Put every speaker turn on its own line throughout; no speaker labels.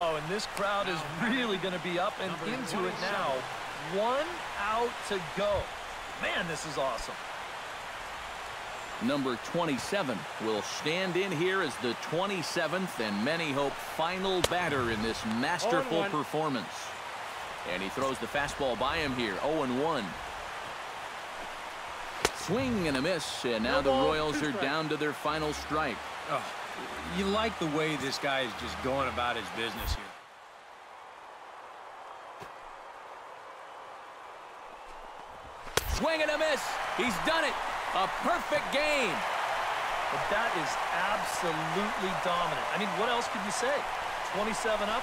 Oh, and this crowd is really going to be up and into it now. One out to go. Man, this is awesome.
Number 27 will stand in here as the 27th and many hope final batter in this masterful performance. And he throws the fastball by him here, 0-1. Swing and a miss, and now the Royals are down to their final strike.
Oh, you like the way this guy is just going about his business here.
Swing and a miss. He's done it. A perfect game.
But that is absolutely dominant. I mean, what else could you say? 27 up,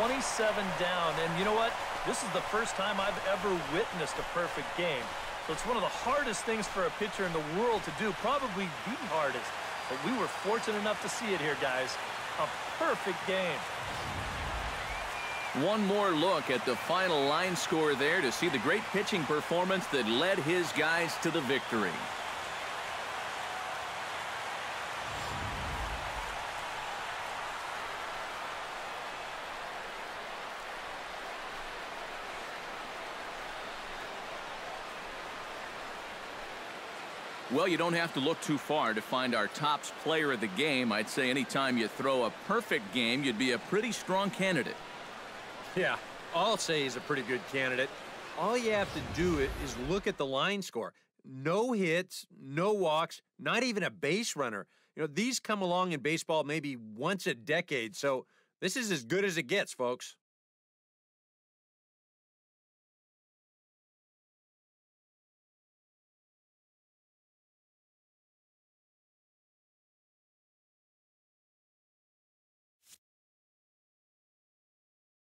27 down. And you know what? This is the first time I've ever witnessed a perfect game. So it's one of the hardest things for a pitcher in the world to do, probably the hardest. But we were fortunate enough to see it here, guys. A perfect game.
One more look at the final line score there to see the great pitching performance that led his guys to the victory. Well, you don't have to look too far to find our tops player of the game. I'd say anytime you throw a perfect game, you'd be a pretty strong candidate.
Yeah, I'll say he's a pretty good candidate. All you have to do is look at the line score. No hits, no walks, not even a base runner. You know, these come along in baseball maybe once a decade, so this is as good as it gets, folks.